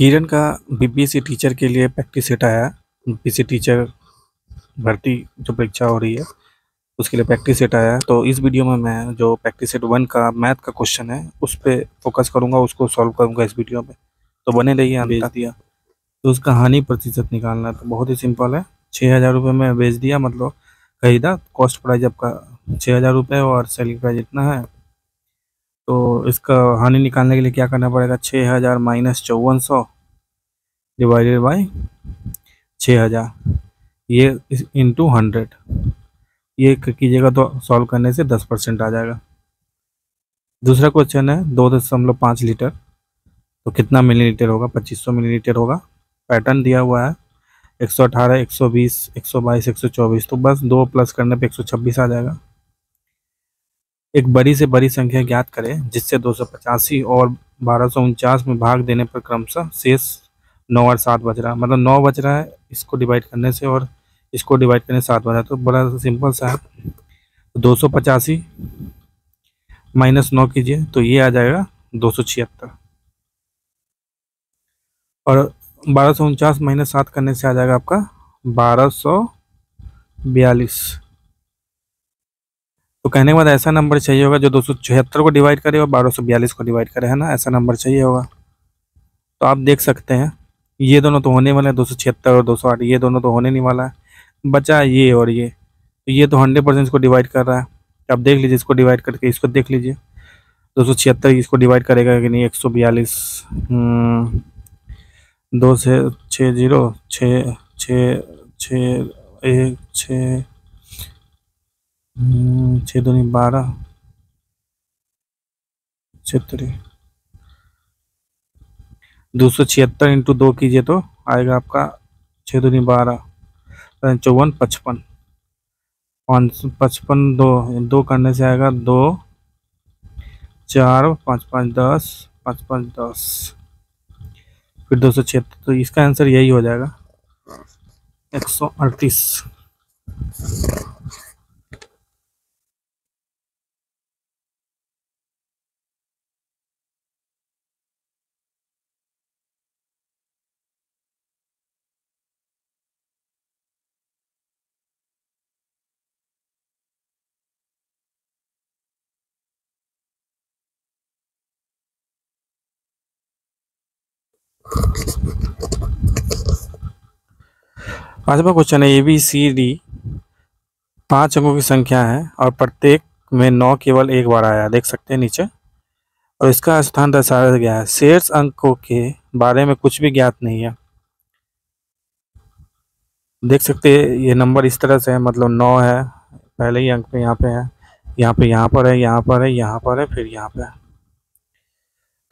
किरण का BPSC teacher के लिए प्रैक्टिस सेट आया। बीपीएससी टीचर भर्ती जो परीक्षा हो रही है उसके लिए प्रैक्टिस सेट आया। है तो इस वीडियो में मैं जो प्रैक्टिस सेट वन का मैथ का क्वेश्चन है उस पर फोकस करूँगा उसको सॉल्व करूँगा इस वीडियो में। तो बने रहिए भेज दिया। तो उसका हानि प्रतिशत निकालना तो बहुत ही सिंपल है। छः हज़ार रुपये में बेच दिया मतलब खरीदा। कॉस्ट प्राइज आपका छः हज़ार रुपये और सेलिंग प्राइज इतना है। तो इसका हानि निकालने के लिए क्या करना पड़ेगा? छः हज़ार माइनस चौवन सौ डिवाइडेड बाई छः हज़ार। ये इंटू हंड्रेड ये कीजिएगा तो सॉल्व करने से दस परसेंट आ जाएगा। दूसरा क्वेश्चन है, दो दशमलव पाँच लीटर। तो कितना मिलीलीटर होगा? पच्चीस सौ मिलीलीटर होगा। पैटर्न दिया हुआ है। एक सौ अठारह, एक सौ बीस, एक सौ बाईस, एक सौ चौबीस। तो बस दो प्लस करने पे एक सौ छब्बीस आ जाएगा। एक बड़ी से बड़ी संख्या ज्ञात करें, जिससे दो सौ पचासी और बारह में भाग देने पर क्रमशः शेष नौ और सात बज रहा मतलब नौ बज रहा है इसको डिवाइड करने से और इसको डिवाइड करने सात बज रहा है। तो बड़ा सिंपल सा है। दो सौ पचासी माइनस नौ कीजिए तो ये आ जाएगा दो सौ छिहत्तर। और बारह सौ उनचास माइनस सात करने से आ जाएगा आपका बारह सौ बयालीस। तो कहने के बाद ऐसा नंबर चाहिए होगा जो दो सौ छिहत्तर को डिवाइड करे और बारह को डिवाइड करे है ना? ऐसा नंबर चाहिए होगा। तो आप देख सकते हैं ये दोनों तो होने वाले हैं दो सौ छिहत्तर और दो सौ आठ ये दोनों तो होने नहीं वाला है। बचा ये और ये तो ये तो हंड्रेड परसेंट इसको डिवाइड कर रहा है। आप देख लीजिए इसको डिवाइड करके इसको देख लीजिए। दो सौ छिहत्तर इसको डिवाइड करेगा कि नहीं? एक सौ बयालीस हम्म, दो से छः ज़ीरो छः छः छः एक छः छः दूनी बारह। छिहत्तर। दो सौ छिहत्तर इंटू दो कीजिए तो आएगा आपका छः दूनी बारह चौवन पचपन। पाँच पचपन दो दो करने से आएगा दो, चार, पाँच पाँच, दस, पाँच पाँच, दस। फिर दो सौ छिहत्तर तो इसका आंसर यही हो जाएगा। एक सौ अड़तीस। पांचवा क्वेश्चन है ए बी सी डी पाँच अंकों की संख्या है और प्रत्येक में नौ केवल एक बार आया, देख सकते हैं नीचे। और इसका स्थान दर्शाया गया है। शेष अंकों के बारे में कुछ भी ज्ञात नहीं है। देख सकते हैं, ये नंबर इस तरह से है मतलब नौ है, पहले ही अंक पे यहाँ पे है, यहाँ पे यहाँ पर है, यहाँ पर है, यहाँ पर है, फिर यहाँ पे है।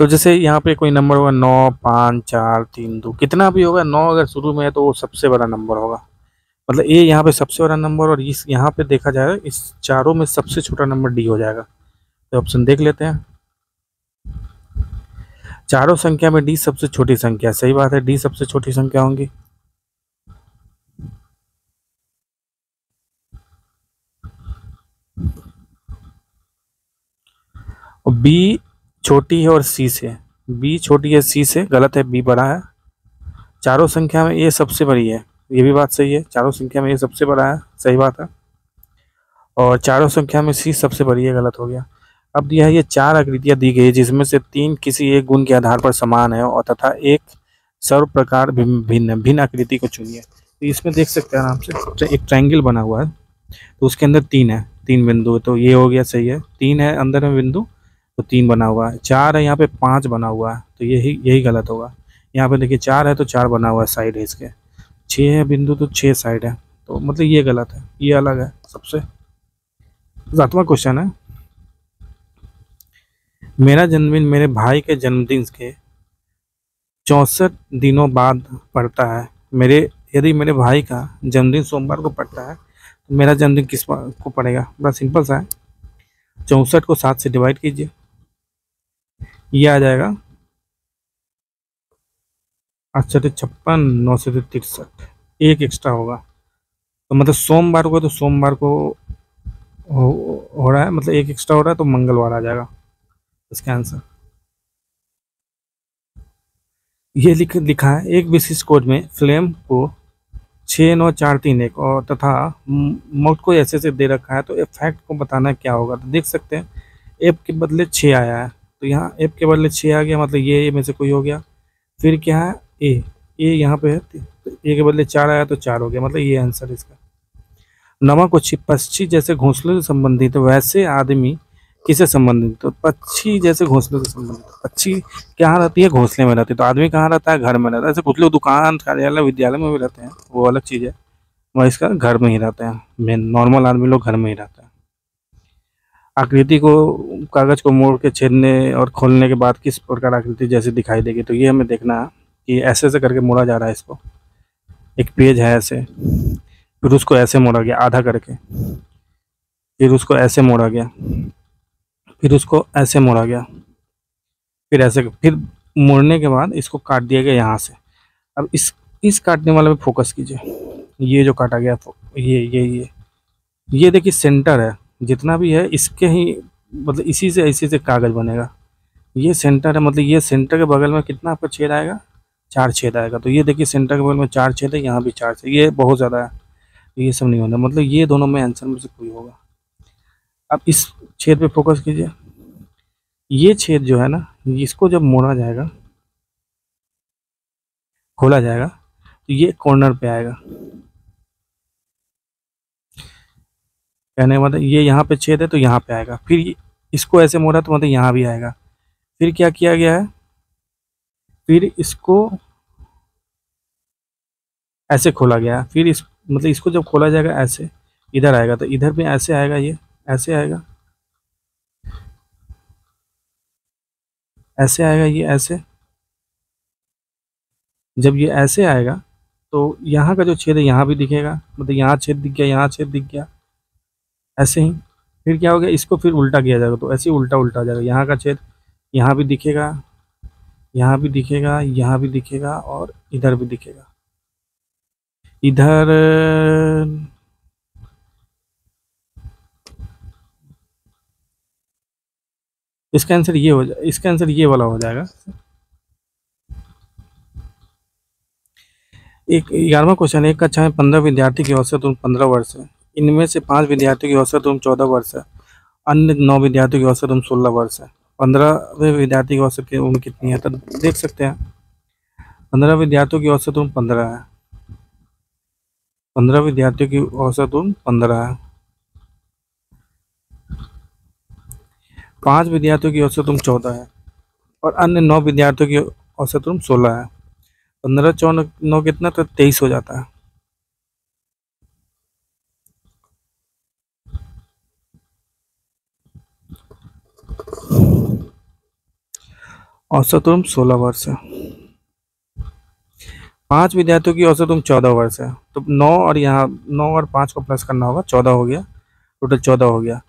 तो जैसे यहाँ पे कोई नंबर होगा नौ, पाँच, चार, तीन, दो, कितना भी होगा, नौ अगर शुरू में है तो वो सबसे बड़ा नंबर होगा। मतलब ए यहाँ पे सबसे बड़ा नंबर और इस यहाँ पे देखा जाए इस चारों में सबसे छोटा नंबर डी हो जाएगा। तो ऑप्शन देख लेते हैं। चारों संख्या में डी सबसे छोटी संख्या, सही बात है डी सबसे छोटी संख्या होंगी। बी छोटी है और सी से। बी छोटी है सी से। गलत है बी बड़ा है। चारों संख्या में ये सबसे बड़ी है। ये भी बात सही है। चारों संख्या में ये सबसे बड़ा है। सही बात है। और चारों संख्या में सी सबसे बड़ी है। गलत हो गया। अब यह ये चार आकृतियाँ दी गई है, जिसमें से तीन किसी एक गुण के आधार पर समान है और तथा एक सर्व प्रकार भिन्न भिन्न आकृति को चुनिए। तो इसमें देख सकते हैं आराम से। एक ट्रायंगल बना हुआ है। तो उसके अंदर तीन है। तीन बिंदु तो ये हो गया सही है। तीन है अंदर में बिंदु। तो तीन बना हुआ है। चार है, यहाँ पे पाँच बना हुआ है। तो यही यही गलत होगा। यहाँ पे देखिए चार है तो चार बना हुआ है साइड है इसके। छः है बिंदु तो छः साइड है। तो मतलब ये गलत है, ये अलग है सबसे। सातवां क्वेश्चन है। मेरा जन्मदिन मेरे भाई के जन्मदिन के चौंसठ दिनों बाद पड़ता है। मेरे, यदि मेरे भाई का जन्मदिन सोमवार को पड़ता है तो मेरा जन्मदिन किस को पड़ेगा? बड़ा सिंपल सा है। चौंसठ को सात से डिवाइड कीजिए। ये आ जाएगा। अच्छा तो छप्पन नौ सौ तो तिरसठ। एक एक्स्ट्रा होगा। तो मतलब सोमवार को तो सोमवार को हो, हो रहा है मतलब एक एक्स्ट्रा हो रहा है तो मंगलवार आ जाएगा इसका आंसर ये लिख लिखा है एक विशिष्ट कोड में फ्लेम को छः नौ चार तीन एक और तथा मोड को ऐसे से दे रखा है तो इफ़ेक्ट को बताना क्या होगा? तो देख सकते हैं एप के बदले छः आया है। तो यहाँ एफ़ के बदले छः आ गया मतलब ये ए में से कोई हो गया। फिर क्या है? ए ए यहाँ पे है तो ए के बदले चार आया तो चार हो गया मतलब ये आंसर इसका। नमक को पक्षी जैसे घोंसले से संबंधित, वैसे आदमी किसे संबंधित? तो पक्षी जैसे घोंसले से संबंधित। पक्षी कहाँ रहती है? घोंसले में रहती है। तो आदमी कहाँ रहता है? घर में रहता है। ऐसे कुछ लोग दुकान, कार्यालय, विद्यालय में भी रहते हैं। वो अलग चीज़ है। वह इसका घर में ही रहते हैं। मेन नॉर्मल आदमी लोग घर में ही रहते हैं। आकृति को, कागज़ को मोड़ के छेदने और खोलने के बाद किस प्रकार आकृति जैसे दिखाई देगी? तो ये हमें देखना है कि ऐसे ऐसे करके मोड़ा जा रहा है इसको। एक पेज है ऐसे। फिर उसको ऐसे मोड़ा गया, आधा करके। फिर उसको ऐसे मोड़ा गया। फिर उसको ऐसे मोड़ा गया। फिर ऐसे, फिर मोड़ने के बाद इसको काट दिया गया यहाँ से। अब इस इस काटने वाले में फोकस कीजिए। ये जो काटा गया, ये ये ये। ये देखिए सेंटर है। जितना भी है, इसके ही मतलब इसी से इसी से कागज़ बनेगा। ये सेंटर है मतलब ये सेंटर के बगल में कितना आपका छेद आएगा? चार छेद आएगा। तो ये देखिए सेंटर के बगल में चार छेद है, यहाँ भी चार छेद। ये बहुत ज़्यादा है। ये सब नहीं होना। मतलब ये दोनों में आंसर में से कोई होगा। अब इस छेद पे फोकस कीजिए। ये छेद जो है ना, इसको जब मोड़ा जाएगा, खोला जाएगा तो ये कॉर्नर पे आएगा। कहने का मतलब ये यहाँ पे छेद है तो यहाँ पे आएगा। फिर इसको ऐसे मोड़ा तो मतलब यहाँ भी आएगा। फिर क्या किया गया है? फिर इसको ऐसे खोला गया फिर इस मतलब इसको जब खोला जाएगा, ऐसे इधर आएगा तो इधर भी ऐसे आएगा ये, ऐसे आएगा। ऐसे आएगा ये, ऐसे। जब ये ऐसे आएगा तो यहाँ का जो छेद है, यहाँ भी दिखेगा। मतलब यहाँ छेद दिख गया, यहाँ छेद दिख गया। ऐसे ही। फिर क्या हो गया? इसको फिर उल्टा किया जाएगा तो ऐसे ही उल्टा उल्टा जाएगा। यहाँ का छेद यहाँ भी दिखेगा, यहाँ भी दिखेगा, यहाँ भी दिखेगा और इधर भी दिखेगा। इधर इसका आंसर ये हो जाए इसका आंसर ये वाला हो जाएगा। एक ग्यारहवा क्वेश्चन एक कक्षा में पंद्रह विद्यार्थी की औसत उम्र पंद्रह वर्ष है। इनमें से पाँच विद्यार्थियों की औसत उम्र चौदह वर्ष है। अन्य नौ विद्यार्थियों की औसत उम्र सोलह वर्ष है। पंद्रहवें विद्यार्थी की औसत की उम्र कितनी है? तो देख सकते हैं। पंद्रह विद्यार्थियों की औसत उम्र पंद्रह है। पंद्रह विद्यार्थियों की औसत उम्र पंद्रह है। पाँच विद्यार्थियों की औसत उम्र चौदह है और अन्य नौ विद्यार्थियों की औसत उम्र सोलह है। पंद्रह चौदह नौ कितना? तो तेईस हो जाता है। औसत उम्र सोलह वर्ष है। पाँच विद्यार्थियों की औसत उम्र चौदह वर्ष है। तो नौ और यहाँ, नौ और पाँच को प्लस करना होगा, चौदह हो गया। टोटल चौदह हो गया।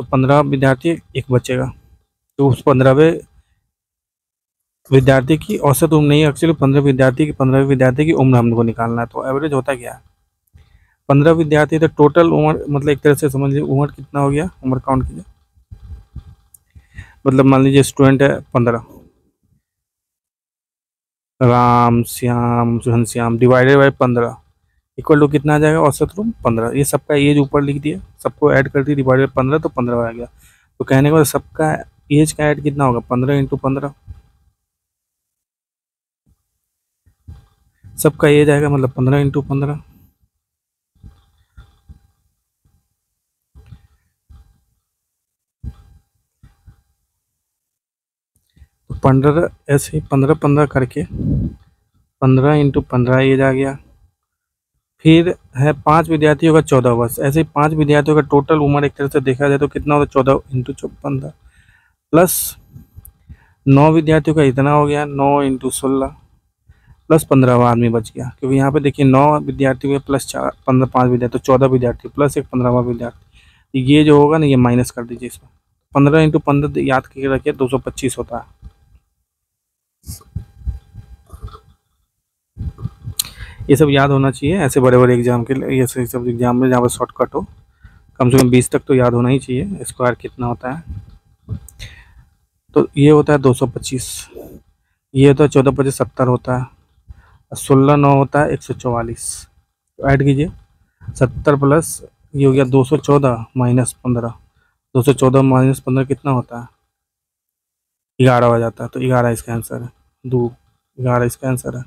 तो पंद्रह विद्यार्थी एक बचेगा। तो उस पंद्रहवें विद्यार्थी की औसत उम्र नहीं है एक्चुअली पंद्रह विद्यार्थी की पंद्रह विद्यार्थी की उम्र हमको निकालना है। तो एवरेज होता क्या है? पंद्रह विद्यार्थी तो टोटल उम्र मतलब एक तरह से समझ लीजिए, उम्र कितना हो गया? उम्र काउंट कीजिए। मतलब मान लीजिए स्टूडेंट है पंद्रह। राम, श्याम, सुहन श्याम डिवाइडेड बाई पंद्रह। इक्वल टू कितना आ जाएगा? औसत रूम पंद्रह। ये सबका एज ऊपर लिख दिया। सबको ऐड कर दिया डिवाइड बाई पंद्रह तो पंद्रह आ गया। तो कहने के बाद सबका एज का ऐड कितना होगा? पंद्रह इंटू पंद्रह। सबका एज आएगा मतलब पंद्रह इंटू पंद्रह तो पंद्रह ऐसे ही पंद्रह पंद्रह करके पंद्रह इंटू पंद्रह एज आ गया। फिर है पाँच विद्यार्थियों का चौदह वर्ष। ऐसे ही पाँच विद्यार्थियों का टोटल उम्र एक तरह से देखा जाए तो कितना होता है? चौदह इंटू पंद्रह। प्लस नौ विद्यार्थियों का इतना हो गया, नौ इंटू सोलह। प्लस पंद्रहवा आदमी बच गया। क्योंकि यहाँ पे देखिए नौ विद्यार्थियों के प्लस चार, पंद्रह पाँच विद्यार्थी तो चौदह विद्यार्थी प्लस एक पंद्रहवा विद्यार्थी। ये जो होगा ना, ये माइनस कर दीजिए इसमें। पंद्रह इंटू पंद्रह याद करके रखिए, दो सौ पच्चीस होता है। ये सब याद होना चाहिए, ऐसे बड़े बड़े एग्ज़ाम के लिए, ये सब एग्ज़ाम में जहाँ पर शॉर्टकट हो, कम से कम बीस तक तो याद होना ही चाहिए स्क्वायर कितना होता है। तो ये होता है 225 ये होता है चौदह पच्चीस सत्तर होता है, सोलह नौ होता है एक सौ चौवालीस। तो ऐड कीजिए, सत्तर प्लस ये हो गया दो सौ चौदह माइनस पंद्रह, दो सौ चौदह माइनस पंद्रह कितना होता है? ग्यारह हो जाता है तो ग्यारह इसका आंसर है, दो, ग्यारह इसका आंसर है।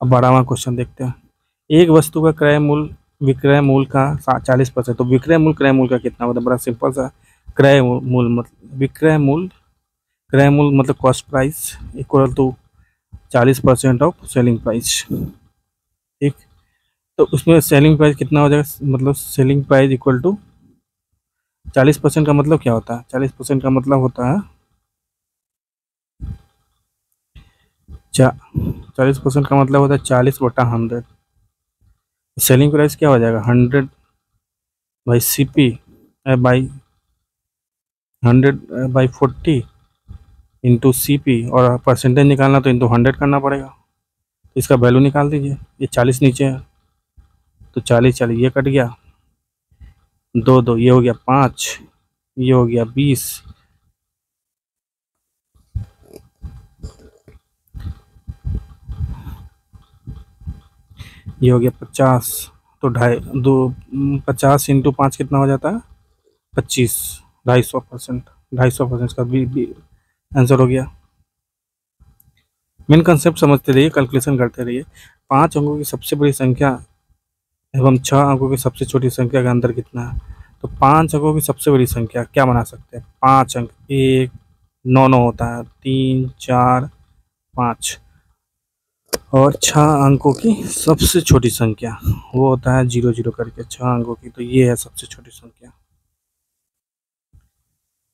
अब बारहवा क्वेश्चन देखते हैं। एक वस्तु का क्रय मूल्य विक्रय मूल्य का चालीस परसेंट तो विक्रय मूल्य क्रय मूल्य का कितना है? बड़ा सिंपल सा। क्रय मूल्य मतलब विक्रय मूल्य क्रय मूल्य मतलब कॉस्ट प्राइस इक्वल टू चालीस परसेंट ऑफ़ सेलिंग प्राइस ठीक? तो उसमें सेलिंग प्राइस कितना हो जाएगा? मतलब सेलिंग प्राइस इक्वल टू चालीस परसेंट का मतलब क्या होता है? चालीस परसेंट का मतलब होता है चालीस परसेंट का मतलब होता है चालीस बटा हंड्रेड सेलिंग प्राइस क्या हो जाएगा? Hundred by C P by hundred by forty into C P और परसेंटेज निकालना तो इंटू हंड्रेड करना पड़ेगा। तो इसका वैल्यू निकाल दीजिए। ये चालीस नीचे है। तो चालीस चालीस, ये कट गया। दो दो, ये हो गया पाँच, ये हो गया बीस ये हो गया पचास तो ढाई दो पचास इंटू पाँच कितना हो जाता है? पच्चीस ढाई सौ परसेंट ढाई सौ परसेंट का भी, भी आंसर हो गया। मेन कंसेप्ट समझते रहिए कैलकुलेशन करते रहिए। पाँच अंकों की सबसे बड़ी संख्या एवं छः अंकों की सबसे छोटी संख्या का अंतर कितना है? तो पाँच अंकों की सबसे बड़ी संख्या क्या बना सकते हैं? पाँच अंक एक नौ नौ होता है तीन चार पाँच। और छः अंकों की सबसे छोटी संख्या, वो होता है ज़ीरो ज़ीरो करके छः अंकों की तो ये है सबसे छोटी संख्या।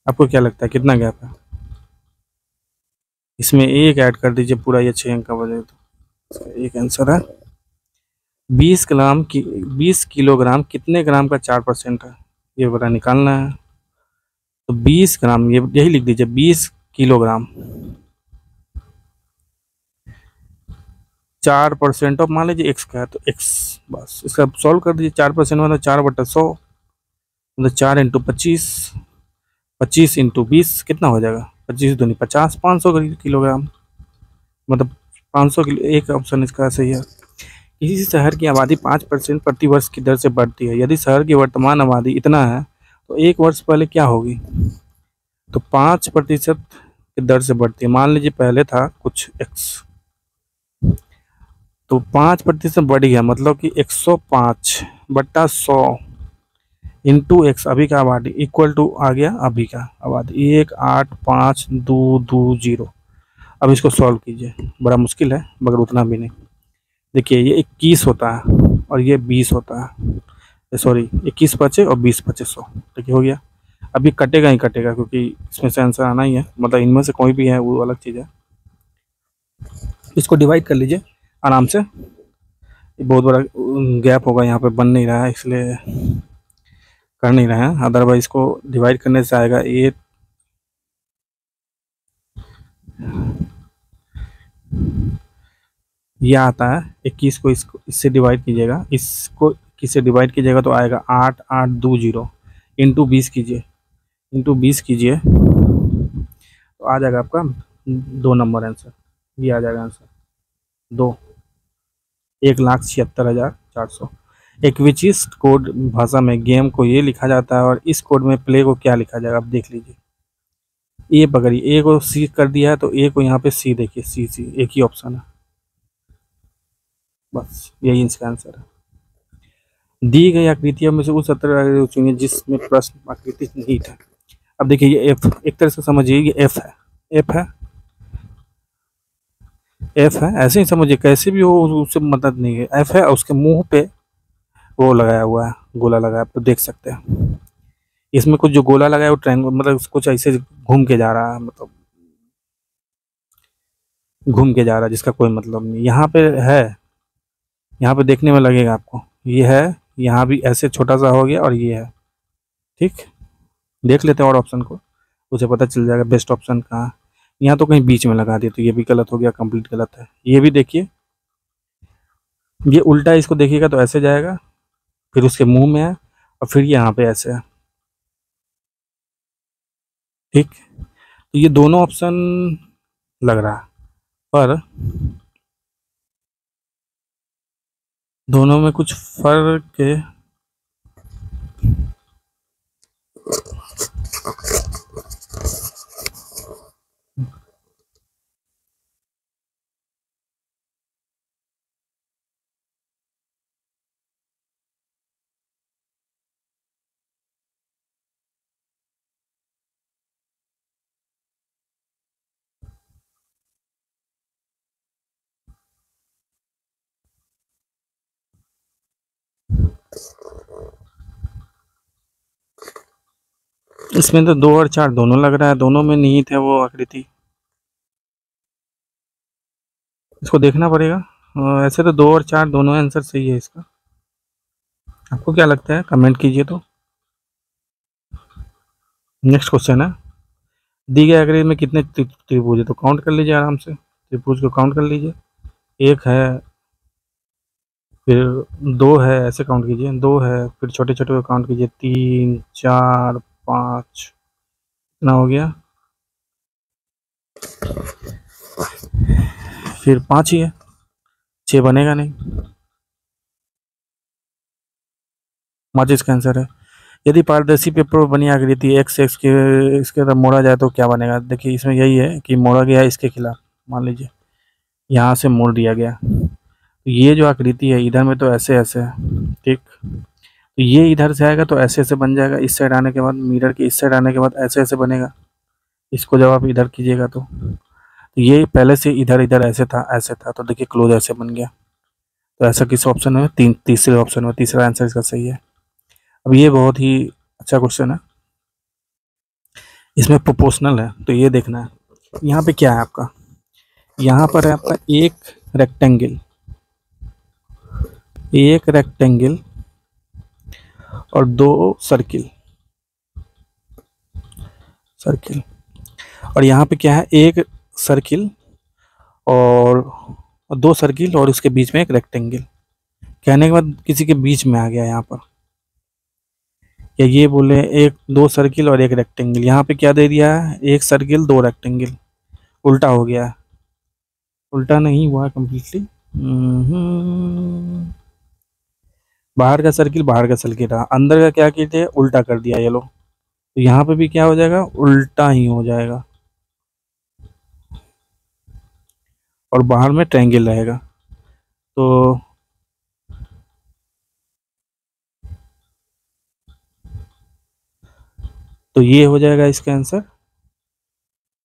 आपको क्या लगता है, कितना गैप है? इसमें एक ऐड कर दीजिए, पूरा ये छः अंक का बजे तो। एक आंसर है, बीस ग्राम की, बीस किलोग्राम कितने ग्राम का चार परसेंट है? ये बड़ा निकालना है। तो बीस ग्राम, ये, यही लिख दीजिए, बीस किलोग्राम। चार परसेंट ऑफ़, मान लीजिए एक्स का है तो एक्स बस। इसका सॉल्व कर दीजिए चार परसेंट मतलब चार बटा सौ मतलब चार इंटू पच्चीस पच्चीस इंटू बीस, कितना हो जाएगा? पच्चीस दूनी पचास, पाँच सौ किलोग्राम। मतलब पाँच सौ किलो, एक ऑप्शन इसका सही है। किसी शहर की आबादी पाँच परसेंट प्रति वर्ष की दर से बढ़ती है। यदि शहर की वर्तमान आबादी इतना है तो एक वर्ष पहले क्या होगी? तो पाँच प्रतिशत की दर से बढ़ती है। मान लीजिए पहले था कुछ एक्स तो पाँच प्रतिशत बढ़ गया मतलब कि एक सौ पाँच बट्टा सौ इंटू एक्स अभी का आबादी इक्वल टू आ गया अभी का आबादी। एक, आठ, पाँच, दो दो, ज़ीरो। अब इसको सॉल्व कीजिए। बड़ा मुश्किल है, मगर उतना भी नहीं। देखिए, ये इक्कीस होता है और ये बीस होता है। सॉरी इक्कीस पचे और बीस पचे सौ। ठीक हो गया। अभी कटेगा ही कटेगा, क्योंकि इसमें से आंसर आना ही है। मतलब इनमें से कोई भी है, वो अलग चीज़ है। इसको डिवाइड कर लीजिए। आराम से। बहुत बड़ा गैप होगा यहाँ पे, बन नहीं रहा है, इसलिए कर नहीं रहे हैं। अदरवाइज़ इसको डिवाइड करने से आएगा एट यह आता है इक्कीस को इसको, इससे डिवाइड कीजिएगा। इसको, किससे डिवाइड कीजिएगा तो आएगा आठ आठ, दो, ज़ीरो। इंटू बीस कीजिए। इंटू बीस कीजिए। तो आ जाएगा आपका दो नंबर आंसर ये आ जाएगा आंसर दो। एक लाख छिहत्तर हज़ार चार सौ। एक विशिष्ट कोड भाषा में गेम को ये लिखा जाता है और इस कोड में प्ले को क्या लिखा जाएगा, आप देख लीजिए। ए पकड़िए ए को सी कर दिया है तो ए को यहाँ पे सी देखिए, सी सी, एक ही ऑप्शन है। बस, यही इसका आंसर है। दी गई आकृतियों में से उस सत्र चुनिए जिसमें प्रश्न आकृति नहीं था। अब देखिए, ये एफ़ एक तरह से समझिए ये एफ़ है। एफ़ है एफ़ है। ऐसे ही समझिए, कैसे भी हो, उससे मदद नहीं है। एफ़ है, उसके मुँह पे वो लगाया हुआ है, गोला लगाया, आप तो देख सकते हैं। इसमें कुछ जो गोला लगाया, वो ट्रैंगल मतलब कुछ ऐसे घूम के जा रहा है मतलब घूम के जा रहा है, जिसका कोई मतलब नहीं। यहाँ पे है, यहाँ पे देखने में लगेगा आपको। ये है, यहाँ भी ऐसे छोटा सा हो गया और ये है। ठीक? देख लेते हैं और ऑप्शन को। उसे पता चल जाएगा बेस्ट ऑप्शन कहाँ यहाँ तो कहीं बीच में लगा दिया तो ये भी गलत हो गया कंप्लीट गलत है। ये भी देखिए। ये उल्टा इसको देखिएगा तो ऐसे जाएगा, फिर उसके मुँह में है, और फिर यहाँ पे ऐसे है। ठीक? तो ये दोनों ऑप्शन लग रहा है, पर दोनों में कुछ फ़र्क इसमें तो दो और चार दोनों लग रहा है, दोनों में निहित है वो आकृति। इसको देखना पड़ेगा। ऐसे तो दो और चार दोनों आंसर सही है इसका। आपको क्या लगता है? कमेंट कीजिए तो। नेक्स्ट क्वेश्चन है। दी गई आकृति में कितने त्रिभुज है? तो काउंट कर लीजिए आराम से। त्रिभुज को काउंट कर लीजिए। एक है, फिर दो है, ऐसे काउंट कीजिए। दो है, फिर छोटे छोटे को काउंट कीजिए। तीन, चार पाँच। कितना हो गया। फिर पाँच ही है। छः बनेगा नहीं। पाँच इसका आंसर है। यदि पारदर्शी पेपर पर बनी आकृति एक्स एक्स के, इसके तरफ़ मोड़ा जाए तो क्या बनेगा? देखिए, इसमें यही है कि मोड़ा गया इसके खिलाफ। मान लीजिए, यहाँ से मोड़ दिया गया। तो ये जो आकृति है, इधर में तो ऐसे ऐसे है। ठीक। तो ये इधर से आएगा तो ऐसे ऐसे बन जाएगा। इस साइड आने के बाद मिरर के इस साइड आने के बाद ऐसे ऐसे बनेगा। इसको जब आप इधर कीजिएगा तो, तो ये पहले से इधर इधर ऐसे था ऐसे था। तो देखिए क्लोज ऐसे बन गया। तो ऐसा किस ऑप्शन में? तीन तीसरे ऑप्शन में। तीसरा आंसर इसका सही है। अब ये बहुत ही अच्छा क्वेश्चन है। इसमें प्रोपोर्शनल है। तो ये देखना है। यहाँ पे क्या है आपका? यहाँ पर है आपका एक रेक्टेंगल एक रेक्टेंगल और दो सर्किल सर्किल और यहाँ पे क्या है? एक सर्किल और दो सर्किल और उसके बीच में एक रेक्टेंगल कहने के बाद किसी के बीच में आ गया यहाँ पर। या ये बोले एक, दो सर्किल और एक रेक्टेंगल यहाँ पे क्या दे दिया है? एक सर्किल दो रेक्टेंगल उल्टा हो गया। उल्टा नहीं हुआ कम्प्लीटली बाहर का सर्किल बाहर का सर्किल रहा। अंदर का क्या किए थे? उल्टा कर दिया ये लोग। तो यहाँ पे भी क्या हो जाएगा? उल्टा ही हो जाएगा। और बाहर में ट्रायंगल रहेगा। तो तो ये हो जाएगा इसका आंसर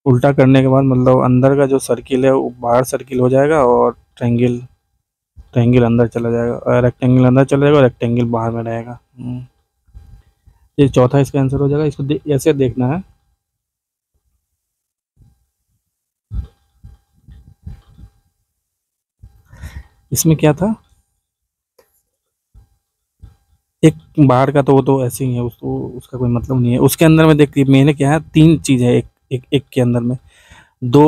उल्टा करने के बाद मतलब अंदर का जो सर्किल है, वो बाहर सर्किल हो जाएगा और ट्रायंगल रेक्टेंगल अंदर चला जाएगा रेक्टेंगल अंदर चला जाएगा रेक्टेंगल बाहर में रहेगा। हम्म। ये चौथा इसका आंसर हो जाएगा इसको दे, ऐसे देखना है। इसमें क्या था? एक बाहर का तो वो तो ऐसे ही है उसको उसका कोई मतलब नहीं है। उसके अंदर में देखिए मैंने क्या है तीन चीज़ है एक एक एक के अंदर में। दो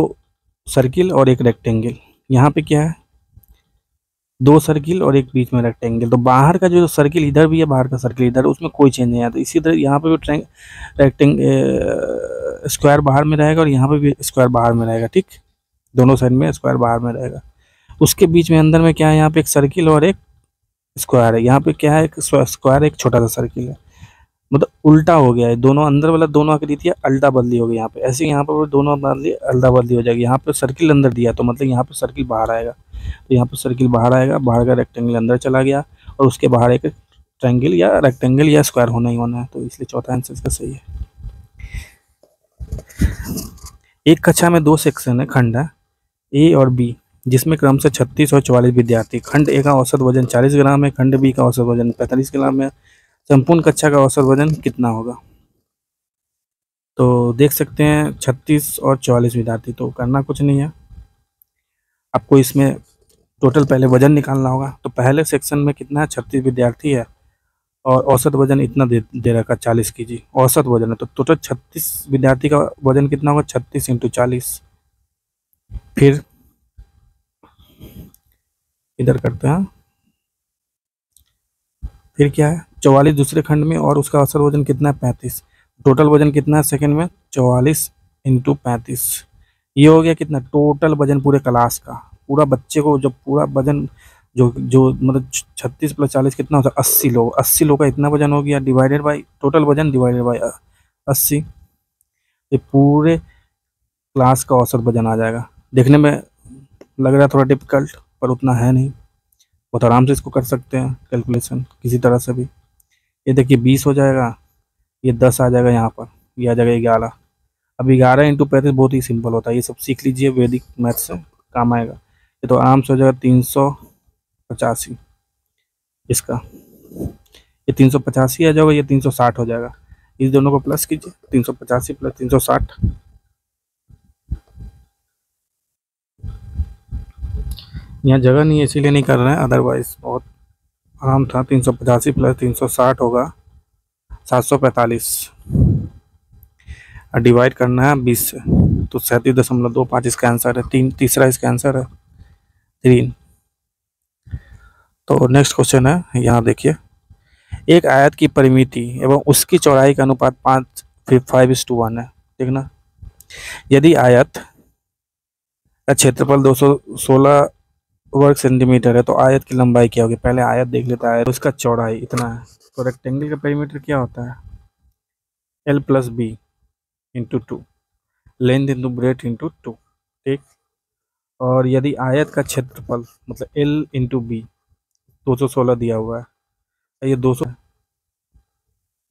सर्किल और एक रेक्टेंगल यहाँ पे क्या है? दो सर्किल और एक बीच में रेक्टेंगल तो बाहर का जो सर्किल इधर भी है, बाहर का सर्किल इधर, उसमें कोई चेंज नहीं आता इसी तरह यहाँ पे भी रेक्टेंग स्क्वायर बाहर में रहेगा और यहाँ पे भी स्क्वायर बाहर में रहेगा, ठीक? दोनों साइड में स्क्वायर बाहर में रहेगा। उसके बीच में अंदर में क्या है? यहाँ पे एक सर्किल और एक स्क्वायर है। यहाँ पे क्या है? एक स्क्वायर एक छोटा सा सर्किल है। मतलब उल्टा हो गया है। दोनों अंदर वाला दोनों आकृतियाँ अल्टा बदली हो गई यहाँ पे। ऐसे यहाँ पर दोनों बदली अल्टा बदली हो जाएगी। यहाँ पे सर्किल अंदर दिया तो मतलब यहाँ पे सर्किल बाहर आएगा। तो यहाँ पे सर्किल बाहर आएगा, बाहर का रेक्टेंगल अंदर चला गया और उसके बाहर एक ट्रैंगल या रेक्टेंगल या स्क्वायर होना ही होना है। तो इसलिए चौथा आंसर इसका सही है। एक कक्षा में दो सेक्शन है, खंड है। ए और बी जिसमें क्रम से छत्तीस और चौवालीस विद्यार्थी। खंड ए का औसत वज़न चालीस ग्राम है, खंड बी का औसत वज़न पैंतालीस ग्राम है। संपूर्ण कक्षा का औसत वज़न कितना होगा? तो देख सकते हैं, छत्तीस और चौवालीस विद्यार्थी तो करना कुछ नहीं है। आपको इसमें टोटल पहले वज़न निकालना होगा। तो पहले सेक्शन में कितना है? छत्तीस विद्यार्थी है। और औसत वज़न इतना दे दे रखा चालीस के जी। औसत वज़न है तो टोटल छत्तीस विद्यार्थी का वज़न कितना होगा? छत्तीस इंटू चालीस। फिर इधर करते हैं। फिर क्या है? चौवालीस दूसरे खंड में और उसका औसत वज़न कितना है? पैंतीस। टोटल वज़न कितना है सेकंड में? चौवालीस इंटू पैंतीस। ये हो गया कितना? टोटल वज़न पूरे क्लास का। पूरा बच्चे को जब पूरा वज़न जो जो मतलब छत्तीस प्लस चालीस कितना होता है? अस्सी लोग अस्सी लोग का इतना वज़न हो गया डिवाइडेड बाई टोटल वज़न डिवाइडेड बाई अस्सी। ये पूरे क्लास का औसत वज़न आ जाएगा। देखने में लग रहा है थोड़ा डिफ़िकल्ट पर उतना है नहीं। बहुत आराम से इसको कर सकते हैं कैलकुलेशन किसी तरह से भी। ये देखिए बीस हो जाएगा, ये दस आ जाएगा यहाँ पर, ये आ जाएगा ग्यारह। अब ग्यारह इंटू पैंतीस बहुत ही सिंपल होता है, ये सब सीख लीजिए, वैदिक मैथ से काम आएगा। ये तो आराम से हो जाएगा तीन सौ पचासी इसका। ये तीन सौ पचासी आ जाएगा, ये तीन सौ साठ हो जाएगा। इस दोनों को प्लस कीजिए, तीन सौ पचासी प्लस तीन सौ साठ। यहाँ जगह नहीं है, इसीलिए नहीं कर रहे हैं अदरवाइज़ बहुत आराम था, तीन सौ पचासी प्लस तीन सौ साठ होगा, सात सौ पैंतालीस। डिवाइड करना है बीस से तो सैंतीस दशमलव दो पाँच इसका आंसर है, तीन, तीसरा इसका आंसर है, तीन। तो नेक्स्ट क्वेश्चन है, यहाँ देखिए। एक आयत की परिमिति एवं उसकी चौड़ाई का अनुपात पाँच फाइव इस टू वन है देखना यदि आयत का क्षेत्रफल दो सौ सोलह वर्ग सेंटीमीटर है तो आयत की लंबाई क्या होगी? पहले आयत देख लेते हैं, उसका चौड़ाई इतना है। तो रेक्टेंगल का पेरीमीटर क्या होता है? L plus B into two length into breadth into two ठीक? और यदि आयत का क्षेत्रफल मतलब एल इंटू बी दो सौ सोलह दिया हुआ है ये दो सौ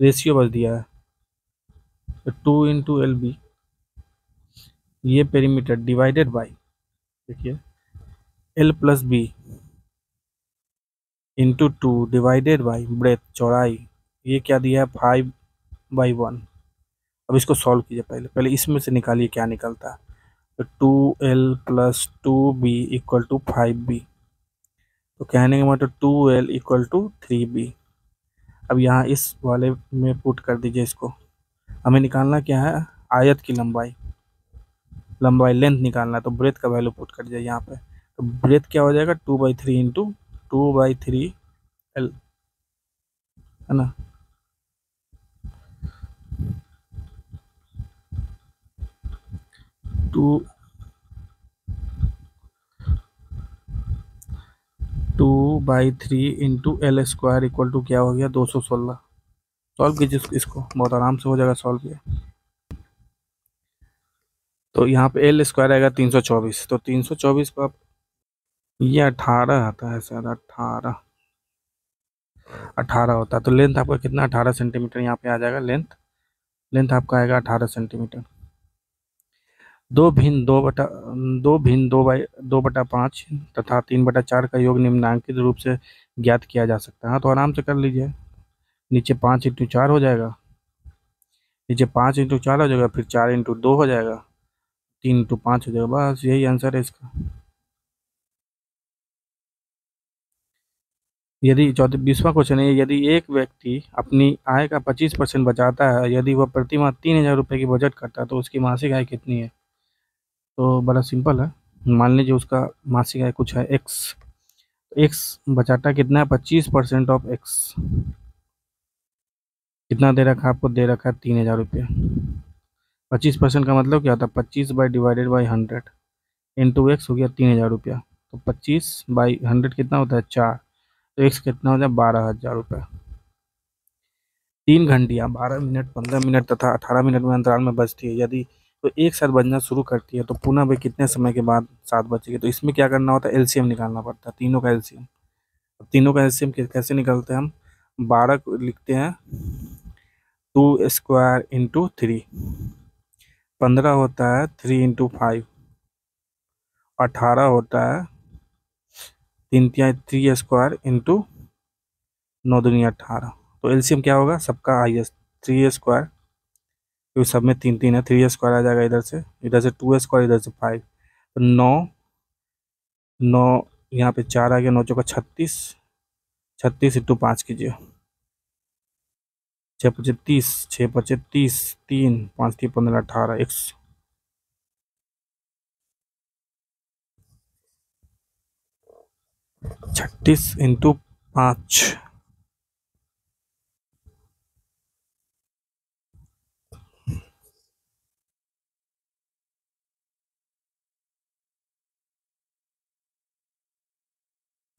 रेशियो बस दिया है। तो टू इंटू एल बी ये पेरीमीटर डिवाइडेड बाई देखिए। L plus B into two divided by breadth चौड़ाई, ये क्या दिया है? फाइव बाई वन अब इसको सॉल्व कीजिए पहले। पहले इसमें से निकालिए क्या निकलता है। तो two L plus two B equal to five B तो कहने का मतलब two L equal to three B अब यहाँ इस वाले में पुट कर दीजिए इसको। हमें निकालना क्या है? आयत की लंबाई। लंबाई लेंथ निकालना है तो ब्रेथ का वैल्यू पुट कर दीजिए यहाँ पे। तो ब्रेथ क्या हो जाएगा? Two by three into two by three L है ना? Two two by three into L square equal to क्या हो गया? दो सौ सोलह। सॉल्व कीजिए इसको। बहुत आराम से हो जाएगा सॉल्व किया तो यहाँ पे एल स्क्वायर आएगा तीन सौ चौबीस। तो तीन सौ चौबीस को आप ये अठारह आता है सर, अठारह। अठारह होता है तो लेंथ आपका कितना? अठारह सेंटीमीटर यहाँ पे आ जाएगा लेंथ लेंथ आपका आएगा अठारह सेंटीमीटर दो भिन्न, दो बटा, दो भिन्न, दो बाई, दो बटा पाँच तथा तीन बटा चार का योग निम्नांकित रूप से ज्ञात किया जा सकता है। हाँ तो आराम से कर लीजिए। नीचे पाँच इंटू चार हो जाएगा। नीचे पाँच इंटू चार हो जाएगा, फिर चार इंटू दो हो जाएगा। तीन इंटू पाँच हो जाएगा, बस यही आंसर है इसका। यदि चौथे बीसवा क्वेश्चन है, यदि एक व्यक्ति अपनी आय का पच्चीस परसेंट बचाता है, यदि वह प्रति माह तीन हज़ार रुपये की बजट करता है तो उसकी मासिक आय कितनी है? तो बड़ा सिंपल है। मान लीजिए उसका मासिक आय कुछ है एक्स एक्स बचाता कितना है? पच्चीस परसेंट ऑफ़ एक्स कितना दे रखा है? आपको दे रखा है तीन हज़ार रुपये पच्चीस परसेंट का मतलब क्या होता है? पच्चीस by divided by hundred into X हो गया तीन हज़ार रुपया। तो पच्चीस बाई हंड्रेड कितना होता है? चार। तो एक्स कितना हो जाए? बारह हज़ार रुपये तीन घंटियाँ, बारह मिनट, पंद्रह मिनट तथा अठारह मिनट में अंतराल में बजती है। यदि तो एक साथ बजना शुरू करती है तो पुनः वे कितने समय के बाद सात बजेगी तो इसमें क्या करना होता है? एलसीएम निकालना पड़ता है। तीनों का एलसीएम तीनों का एलसीएम कैसे निकालते हैं हम? बारह लिखते हैं। Two square into three. पंद्रह होता है थ्री इंटू फाइव। अठारह होता है तीन तिया थ्री स्क्वायर इंटू नौ दुनिया अठारह। तो एलसीएम क्या होगा? सबका आई एस थ्री स्क्वायर क्योंकि सब में तीन तीन है थ्री स्क्वायर आ जाएगा इधर से। इधर से टू स्क्वायर इधर से फाइव तो नौ नौ यहाँ पे चार आ गया, नौ चौका छत्तीस। छत्तीस इंटू पाँच कीजिए। छः पचे तीस छः पच्चीस, तीस, तीन, पाँच, तीन, पंद्रह, अठारह, एक छत्तीस इंटू पाँच।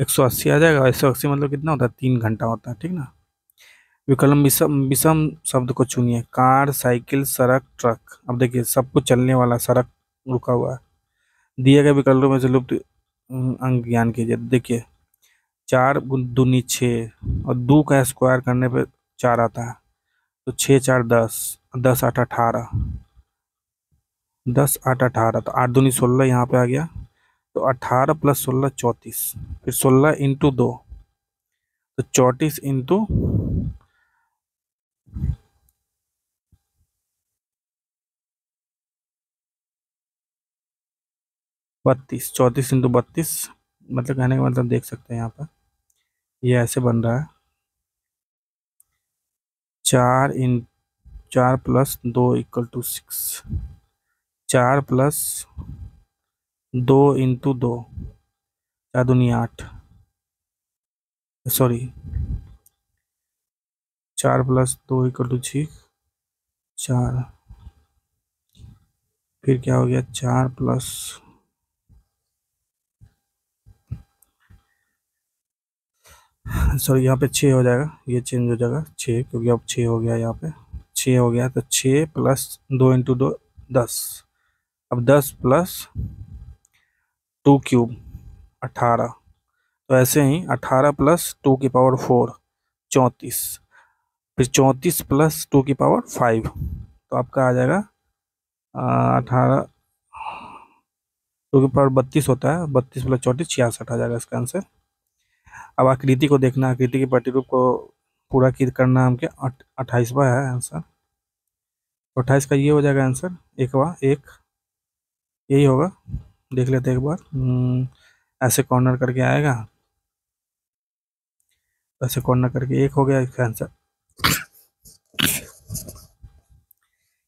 एक सौ अस्सी आ जाएगा। एक सौ अस्सी मतलब कितना होता है? तीन घंटा होता है, ठीक ना? विकल्प विषम विषम शब्द को चुनिए। कार, साइकिल, सड़क, ट्रक। अब देखिए, सब कुछ चलने वाला, सड़क रुका हुआ है। दिए गए विकल्पों में से लुप्त अंक ज्ञान कीजिए। देखिए, चार दूनी छः और दो का स्क्वायर करने पे चार आता है। तो छः, चार, दस दस, आठ, अठारह। दस, आठ, अठारह। तो आठ दूनी सोलह यहाँ पे आ गया। तो अठारह प्लस सोलह, चौंतीस। फिर सोलह इंटू दो। तो चौंतीस इंटू बत्तीस, चौंतीस इंटू बत्तीस मतलब कहने का मतलब देख सकते हैं यहाँ पर। ये ऐसे बन रहा है। चार इन, चार प्लस दो इक्वल टू सिक्स। चार प्लस दो इंटू दो, चार दुनिया आठ। सॉरी, चार प्लस दो इक्वल टू छ चार। फिर क्या हो गया? चार प्लस सॉरी, यहाँ पे छः हो जाएगा। ये चेंज हो जाएगा छः, क्योंकि अब छः हो गया यहाँ पे। छः हो गया तो छः प्लस दो इंटू दो, दस। अब दस प्लस टू क्यूब अठारह। तो ऐसे ही अठारह प्लस टू की पावर फोर चौंतीस। फिर चौंतीस प्लस टू की पावर फाइव तो आपका आ जाएगा अठारह। टू की पावर बत्तीस होता है, बत्तीस प्लस चौंतीस, छियासठ आ जाएगा इसका आंसर अब आकृति को देखना आकृति के प्रतिरूप को पूरा करना हम क्या अट्ठाईसवा है आंसर। तो अट्ठाईस का ये हो जाएगा आंसर एक वा एक। यही होगा देख लेते एक बार। हम्म, ऐसे कॉर्नर करके आएगा। ऐसे कॉर्नर करके एक हो गया इसका आंसर।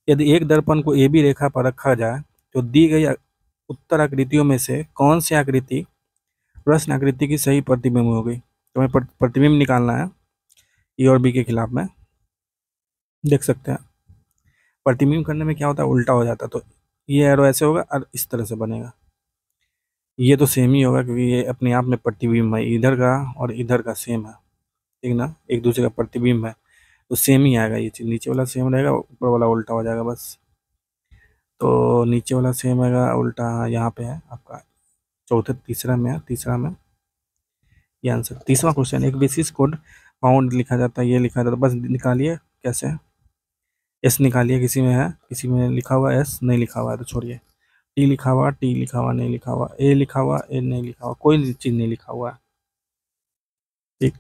यदि एक दर्पण को ए बी रेखा पर रखा जाए तो दी गई उत्तर आकृतियों में से कौन सी आकृति प्रश्न आकृति की सही प्रतिबिंब हो गई। तो हमें प्रतिबिंब निकालना है, ए और बी के खिलाफ में। देख सकते हैं। प्रतिबिंब करने में क्या होता है? उल्टा हो जाता है। तो ये एरो ऐसे होगा और इस तरह से बनेगा। ये तो सेम ही होगा क्योंकि ये अपने आप में प्रतिबिंब है। इधर का और इधर का सेम है। ठीक ना? एक दूसरे का प्रतिबिंब है। तो सेम ही आएगा ये चीज़। नीचे वाला सेम रहेगा, ऊपर वाला उल्टा हो जाएगा बस। तो नीचे वाला सेम आएगा उल्टा यहाँ पे है आपका। चौथे, तीसरा में तीसरा में? ये आंसर तीसरा क्वेश्चन एक विशेष कोड पाउंड लिखा जाता है, ये लिखा जाता है। बस निकालिए, कैसे? एस निकालिए, किसी में है? किसी में लिखा हुआ एस नहीं लिखा हुआ है तो छोड़िए। टी लिखा हुआ टी लिखा हुआ, नहीं लिखा हुआ। ए लिखा हुआ ए नहीं लिखा हुआ। कोई चीज़ नहीं लिखा हुआ है। ठीक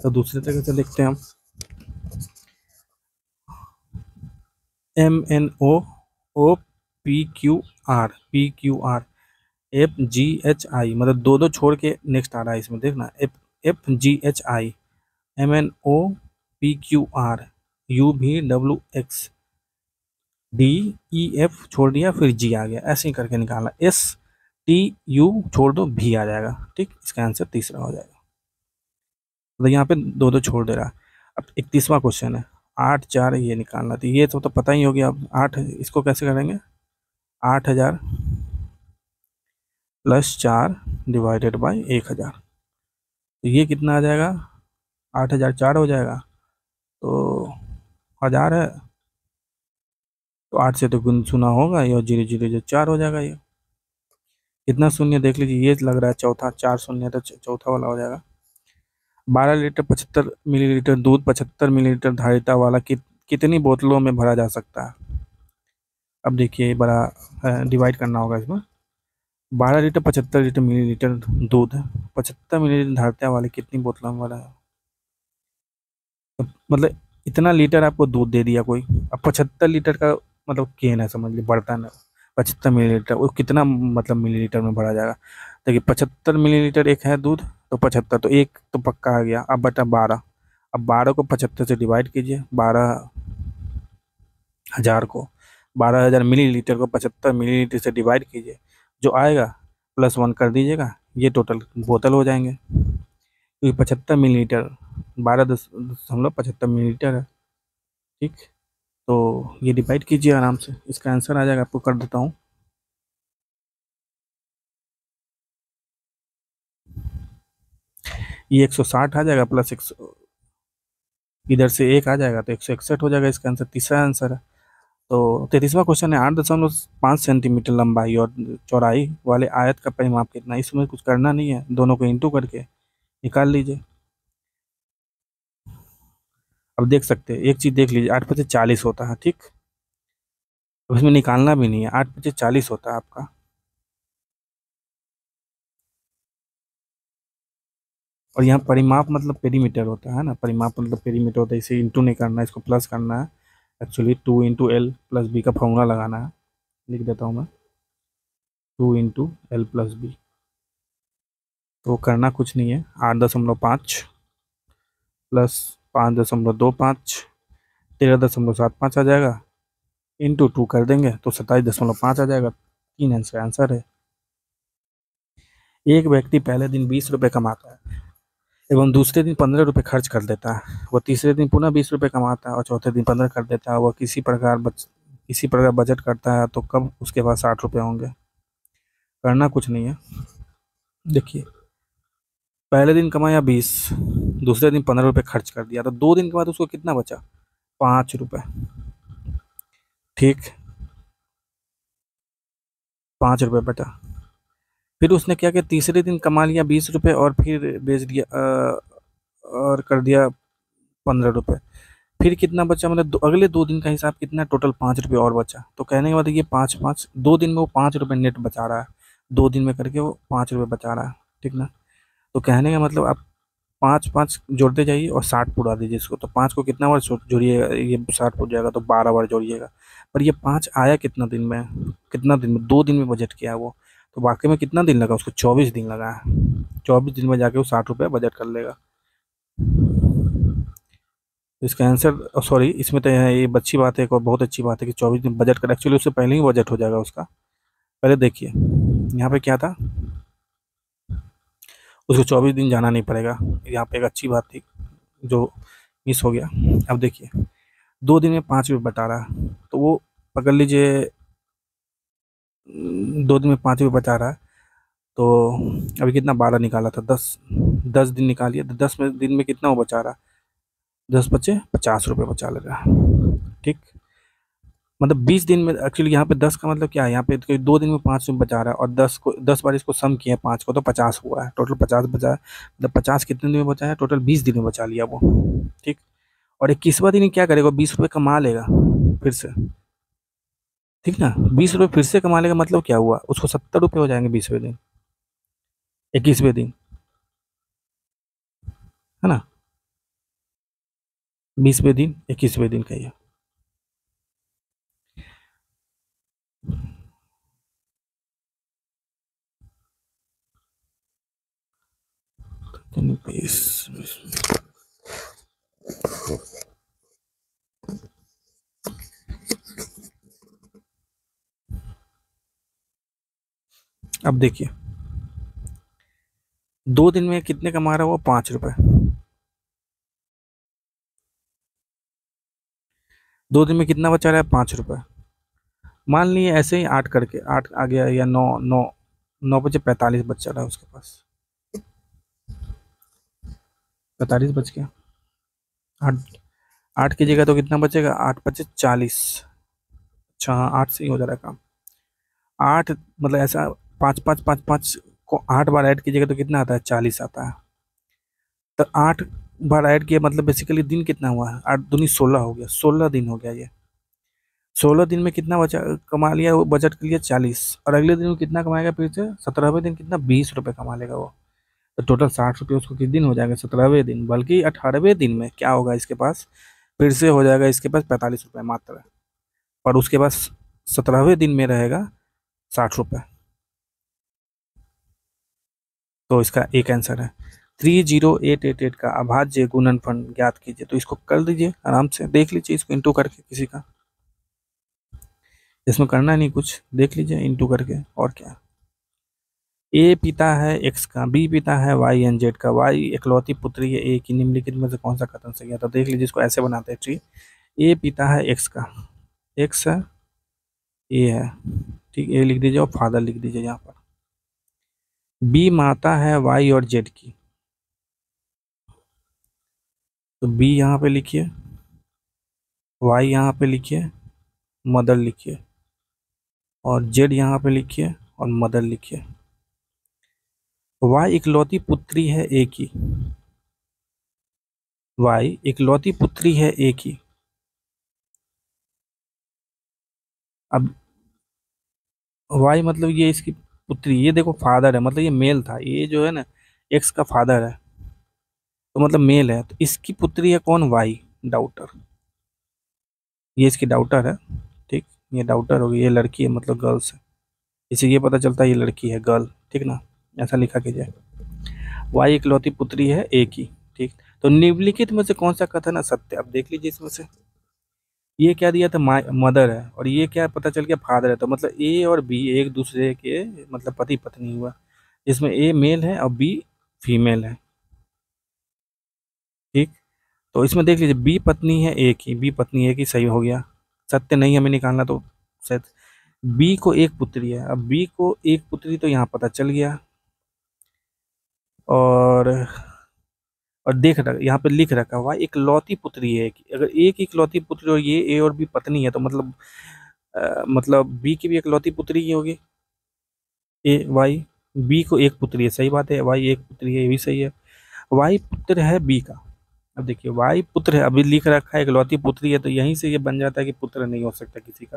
तो दूसरे तरह से देखते हैं हम। M N O O P Q R P Q R F G H I मतलब दो दो छोड़ के नेक्स्ट आ रहा है इसमें देखना F F G H I M N O P Q R U भी W X D E F छोड़ दिया फिर जी आ गया ऐसे ही करके निकालना एस टी यू छोड़ दो भी आ जाएगा ठीक इसका आंसर तीसरा हो जाएगा। तो यहाँ पे दो दो छोड़ दे रहा। अब इकतीसवा क्वेश्चन है आठ चार ये निकालना तो ये तो, तो पता ही हो गया अब आठ इसको कैसे करेंगे? आठ हज़ार प्लस चार डिवाइडेड बाई एक हज़ार। तो ये कितना आ जाएगा? आठ हज़ार चार हो जाएगा। तो हज़ार है। तो आठ से तो गुन सुना होगा ये ज़ीरो ज़ीरो जो चार हो जाएगा ये। कितना शून्य देख लीजिए ये लग रहा है चौथा चार शून्य तो चौथा वाला हो जाएगा। बारह लीटर पचहत्तर मिलीलीटर दूध पचहत्तर मिलीलीटर धारिता वाला कि, कितनी बोतलों में भरा जा सकता है? अब देखिए बड़ा डिवाइड करना होगा इसमें। बारह लीटर, पचहत्तर लीटर मिली लीटर दूध पचहत्तर मिली लीटर धारता वाले कितनी बोतलों वाला है? मतलब इतना लीटर आपको दूध दे दिया कोई। अब पचहत्तर लीटर का मतलब केन है, समझ लीजिए बर्तन पचहत्तर मिलीलीटर वो कितना मतलब मिली लीटर में भरा जाएगा? देखिए, पचहत्तर मिली लीटर एक है दूध तो पचहत्तर तो एक तो पक्का आ गया। अब बटा बारह। अब बारह को पचहत्तर से डिवाइड कीजिए, बारह हज़ार को। बारह हज़ार मिली लीटर को पचहत्तर मिली लीटर से डिवाइड कीजिए। जो आएगा प्लस वन कर दीजिएगा, ये टोटल बोतल हो जाएँगे। क्योंकि पचहत्तर मिलीलीटर बारह दशमलव पचहत्तर मिलीलीटर है, ठीक? तो ये डिवाइड कीजिए आराम से। इसका आंसर आ जाएगा, आपको कर देता हूँ। ये एक सौ साठ आ जाएगा प्लस एक सौ इधर से एक आ जाएगा तो एक सौ इकसठ हो जाएगा। इसका आंसर तीसरा आंसर है। तो तैतीसवा क्वेश्चन है, आठ दशमलव पाँच सेंटीमीटर लंबाई और चौड़ाई वाले आयत का परिमाप कितना इसमें कुछ करना नहीं है, दोनों को इंटू करके निकाल लीजिए। अब देख सकते हैं, एक चीज़ देख लीजिए, आठ पच्चीस चालीस होता है, ठीक? तो इसमें निकालना भी नहीं है, आठ पच्चीस चालीस होता है आपका। और यहाँ परिमाप मतलब पेरीमीटर होता है ना, परिमाप मतलब पेरीमीटर होता है, इसे इंटू नहीं करना है इसको प्लस करना है। Actually two into L plus B का फॉर्मूला लगाना है। लिख देता हूँ मैं। Two into L plus B तो करना कुछ नहीं है। आठ दशमलव पाँच प्लस पाँच दशमलव दो पाँच, तेरह दशमलव सात पाँच आ जाएगा। इंटू टू कर देंगे तो सत्ताईस दशमलव पाँच आ जाएगा। तीन आंसर आंसर है। एक व्यक्ति पहले दिन बीस रुपये कमाता है। एवं दूसरे दिन पंद्रह रुपये खर्च कर देता। है वह तीसरे दिन पुनः बीस रुपये कमाता है और चौथे दिन पंद्रह कर देता। है वह किसी प्रकार बच, किसी प्रकार बजट करता है तो कब उसके पास साठ रुपये होंगे? करना कुछ नहीं है। देखिए, पहले दिन कमाया बीस, दूसरे दिन पंद्रह रुपये खर्च कर दिया। तो दो दिन के बाद उसको कितना बचा? पाँच रुपये ठीक? पाँच रुपये बचा। फिर उसने क्या किया? तीसरे दिन कमा लिया बीस रुपये और फिर बेच दिया और कर दिया पंद्रह रुपये फिर कितना बचा? मतलब दो, अगले दो दिन का हिसाब कितना? टोटल पाँच रुपये और बचा। तो कहने के बाद ये पाँच पाँच दो दिन में वो पाँच रुपये नेट बचा रहा है। दो दिन में करके वो पाँच रुपये बचा रहा है ठीक ना? तो कहने का मतलब आप पाँच पाँच जोड़ते जाइए और साठ पूरा दीजिए इसको। तो पाँच को कितना बार जोड़िएगा? ये साठ हो जाएगा तो बारह बार जोड़िएगा। पर ये पाँच आया कितना दिन में? कितना दिन में? दो दिन में बजट किया वो। तो वाकई में कितना दिन लगा उसको? चौबीस दिन लगा चौबीस दिन में जाके वो साठ रुपये बजट कर लेगा। इसका आंसर सॉरी इसमें तो ये अच्छी बात है, एक और बहुत अच्छी बात है कि चौबीस दिन बजट कर एक्चुअली उससे पहले ही बजट हो जाएगा उसका। पहले देखिए, यहाँ पे क्या था? उसको चौबीस दिन जाना नहीं पड़ेगा। यहाँ पे एक अच्छी बात थी, जो मिस हो गया। अब देखिए, दो दिन में पाँच रुपये बता रहा तो वो, पकड़ लीजिए दो दिन में पाँच रुपये बचा रहा है। तो अभी कितना बारह निकाला था? दस दस दिन निकालिए तो दस में, दिन में कितना वो बचा रहा? दस बचे, पचास रुपये बचा लेगा ठीक? मतलब बीस दिन में एक्चुअली यहाँ पे दस का मतलब क्या है? यहाँ पे तो दो दिन में पाँच रुपये बचा रहा है और दस को, दस बार इसको सम किया पाँच को तो पचास हुआ है। टोटल पचास बचा है। मतलब पचास कितने दिन में बचा है? टोटल बीस दिन में बचा लिया वो। ठीक? और इक्कीसवा दिन क्या करेगा? बीस रुपये कमा लेगा, फिर से। ठीक ना? बीस रुपये फिर से कमा लेगा मतलब क्या हुआ? उसको सत्तर रुपये हो जाएँगे बीसवें दिन। इक्कीसवें दिन। है ना? बीसवें दिन, इक्कीसवें दिन कहिए। बीस अब देखिए। दो दिन में कितने कमा रहा है वो पाँच रुपये दो दिन में कितना बचा रहा है? पाँच रुपये मान लिए ऐसे ही आठ करके, आठ आ गया या नौ नौ नौ बजे पैंतालीस बच रहा है उसके पास। पैंतालीस बच गया। आठ आठ की जगह तो कितना बचेगा? आठ पच्चीस चालीस। अच्छा हाँ आठ से ही हो जा रहा है काम। आठ मतलब ऐसा पाँच पाँच पाँच पाँच को आठ बार ऐड कीजिएगा तो कितना आता है? चालीस आता है। तो आठ बार ऐड किया मतलब बेसिकली दिन कितना हुआ? है आठ दूनी सोलह हो गया। सोलह दिन हो गया ये। सोलह दिन में कितना बचा, कमा लिया वो बजट के लिए? चालीस। और अगले दिन में कितना कमाएगा फिर से? सत्रहवें दिन कितना? बीस रुपये कमा लेगा वो। तो टोटल साठ रुपये उसको किस दिन हो जाएगा? सत्रहवें दिन। बल्कि अठारहवें दिन में क्या होगा इसके पास? फिर से हो जाएगा इसके पास पैंतालीस रुपये मात्र। और उसके पास सत्रहवें दिन में रहेगा साठ रुपये तो इसका एक आंसर है। Three zero eight eight eight का अभाज्य गुणनफल ज्ञात कीजिए। तो इसको कर दीजिए, आराम से देख लीजिए, इसको इंटू करके किसी का। इसमें करना नहीं कुछ, देख लीजिए इंटू करके, और क्या? ए पिता है एक्स का बी पिता है वाई एन जेड का। वाई इकलौती पुत्री है ए की, निम्नलिखित में से कौन सा कथन सही है? तो देख लीजिए, इसको ऐसे बनाते हैं ट्री ए पिता है एक्स का। एक्स है ए है, ठीक ए लिख दीजिए और फादर लिख दीजिए यहाँ पर। बी माता है वाई और जेड की। तो बी यहाँ पे लिखिए, वाई यहाँ पे लिखिए, मदर लिखिए, और जेड यहाँ पे लिखिए और मदर लिखिए। वाई इकलौती पुत्री है ए की। वाई इकलौती पुत्री है ए की। अब वाई मतलब ये इसकी पुत्री, ये देखो फादर है मतलब ये मेल था, ये जो है ना एक्स का फादर है तो मतलब मेल है तो इसकी पुत्री है कौन? वाई डाउटर ये इसकी डाउटर है, ठीक? ये डाउटर होगी ये लड़की है मतलब गर्ल्स है. इसे ये पता चलता है, ये लड़की है गर्ल ठीक ना? ऐसा लिखा कीजिए वाई इकलौती पुत्री है ए की, ठीक? तो निम्नलिखित में से कौन सा कथन है सत्य अब देख लीजिए इसमें से. ये क्या दिया था? मदर है। और ये क्या पता चल गया? फादर है। तो मतलब ए और बी एक दूसरे के मतलब पति पत्नी हुआ। इसमें ए मेल है और बी फीमेल है। ठीक? तो इसमें देख लीजिए, बी पत्नी है ए की बी पत्नी ए की सही हो गया। सत्य नहीं हमें निकालना तो शायद बी को एक पुत्री है। अब बी को एक पुत्री तो यहाँ पता चल गया। और और देख रखा यहाँ पे लिख रखा हुआ एक लौती पुत्री है अगर एक एक लौती पुत्री हो ये ए और बी पत्नी है तो मतलब आ, मतलब बी की भी एक लौती पुत्री ही होगी। ए वाई बी को एक पुत्री है सही बात है वाई एक पुत्री है ये भी सही है। वाई पुत्र है बी का। अब देखिए वाई पुत्र है अभी लिख रखा है एक लौती पुत्री है तो यहीं से ये बन जाता है कि पुत्र नहीं हो सकता किसी का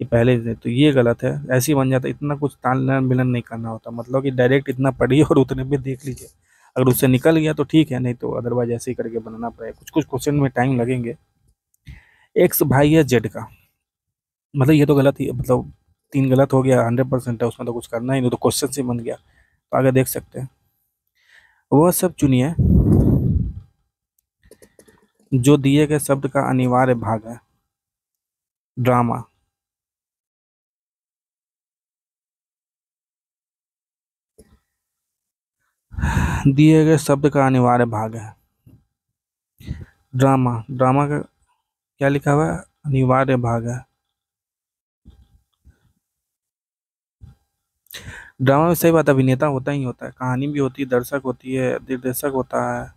ये पहले से तो ये गलत है ऐसे ही बन जाता है इतना कुछ ताल मिलन नहीं करना होता मतलब कि डायरेक्ट इतना पढ़िए और उतने भी देख लीजिए। अगर उससे निकल गया तो ठीक है, नहीं तो अदरवाइज़ ऐसे ही करके बनाना पड़ेगा। कुछ कुछ क्वेश्चन में टाइम लगेंगे। एक्स भाई है जेड का। मतलब ये तो गलत ही मतलब तीन गलत हो गया हंड्रेड परसेंट है, उसमें तो कुछ करना ही नहीं तो क्वेश्चन से बन गया। तो आगे देख सकते हैं। वह सब चुनिए, जो दिए गए शब्द का अनिवार्य भाग है। ड्रामा दिए गए शब्द का अनिवार्य भाग है। ड्रामा। ड्रामा का क्या लिखा हुआ है? अनिवार्य भाग है। ड्रामा में सही बात, अभिनेता होता ही होता है। कहानी भी होती है, दर्शक होती है, निर्देशक होता है।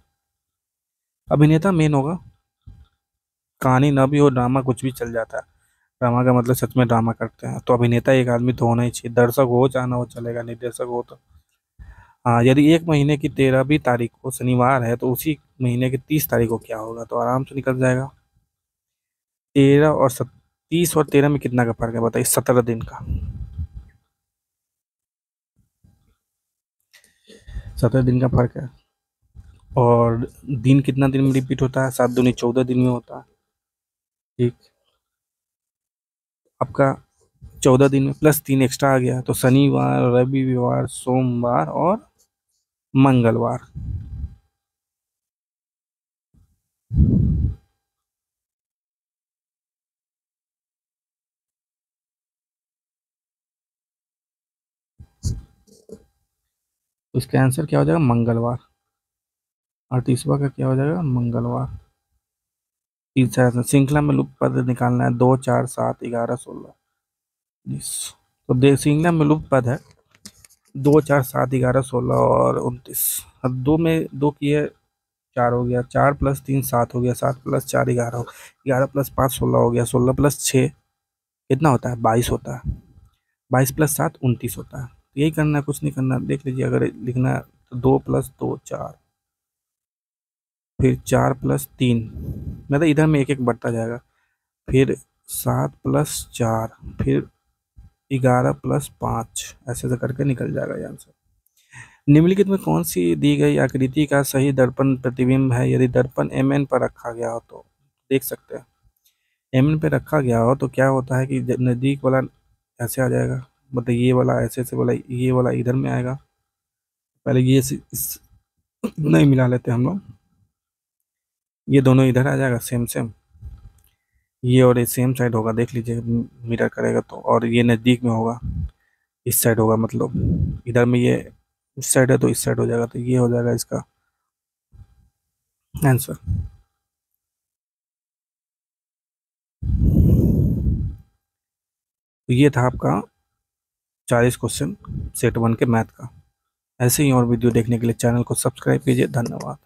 अभिनेता मेन होगा। कहानी ना भी हो, ड्रामा कुछ भी चल जाता है। ड्रामा का मतलब सच में ड्रामा करते हैं। तो अभिनेता एक आदमी तो होना ही चाहिए। दर्शक हो चाहे ना हो, चलेगा। निर्देशक हो तो। हाँ यदि एक महीने की तेरहवीं तारीख को शनिवार है तो उसी महीने की तीस तारीख को क्या होगा? तो आराम से निकल जाएगा। तेरह और सत, तीस और तेरह में कितना का फ़र्क है, बताइए? सत्रह दिन का। सत्रह दिन का फ़र्क है। और दिन कितना दिन में रिपीट होता है? सात दूनी चौदह दिन में होता है। ठीक। आपका चौदह दिन में प्लस तीन एक्स्ट्रा आ गया तो शनिवार, रविवार, सोमवार और मंगलवार। इसका आंसर क्या हो जाएगा? मंगलवार। और तीसवा का क्या हो जाएगा? मंगलवार। तीसरा आंसर। श्रृंखला में लुप्त पद निकालना है। दो, चार, सात, ग्यारह, सोलह। तो श्रृंखला में लुप्त पद है। दो चार सात ग्यारह सोलह और उनतीस। दो में दो की है चार हो गया, चार प्लस तीन सात हो गया, सात प्लस चार ग्यारह ग्यारह प्लस पाँच सोलह हो गया, सोलह प्लस छः, कितना होता है? बाईस होता है। बाईस प्लस सात, उनतीस होता है। यही करना है, कुछ नहीं करना, देख लीजिए, अगर लिखना है तो दो प्लस दो, चार। फिर चार प्लस तीन। मतलब इधर में एक एक बढ़ता जाएगा। फिर सात प्लस चार, फिर ग्यारह प्लस पाँच, ऐसे ऐसे करके निकल जाएगा ये आंसर निम्नलिखित में कौन सी दी गई आकृति का सही दर्पण प्रतिबिंब है? यदि दर्पण एम एन पर रखा गया हो तो देख सकते हैं। एम एन पर रखा गया हो तो क्या होता है कि नज़दीक वाला ऐसे आ जाएगा? मतलब ये वाला ऐसे ऐसे वाला, ये वाला इधर में आएगा। पहले ये इस नहीं मिला लेते हम लोग। ये दोनों इधर आ जाएगा सेम सेम ये और ये सेम साइड होगा, देख लीजिए मिरर करेगा तो और ये नज़दीक में होगा, इस साइड होगा मतलब इधर में ये इस साइड है तो इस साइड हो जाएगा तो ये हो जाएगा इसका आंसर तो ये था आपका चालीस क्वेश्चन सेट वन के मैथ का। ऐसे ही और वीडियो देखने के लिए चैनल को सब्सक्राइब कीजिए, धन्यवाद।